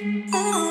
Oh.